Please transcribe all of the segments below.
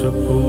support.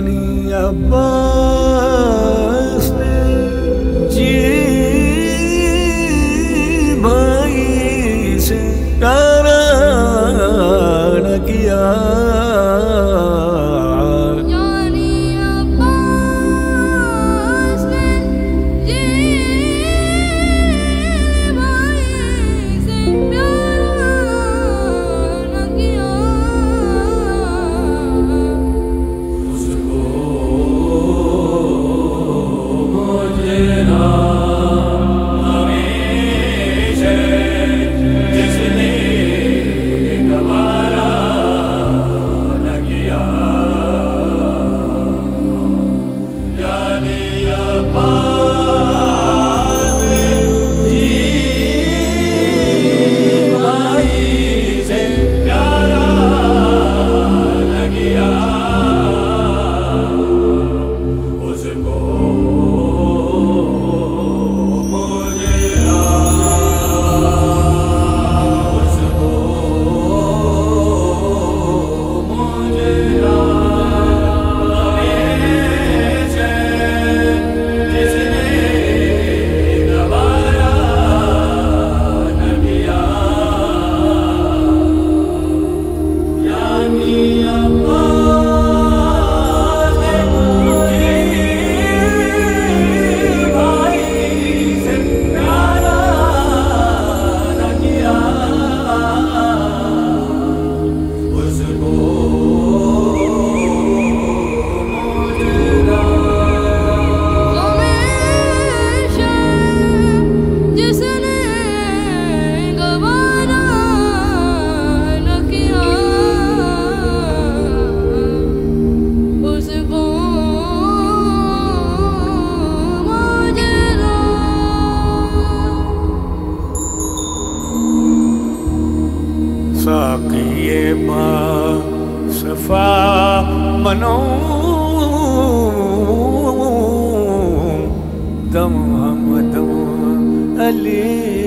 ni Bye. दम हम दम अली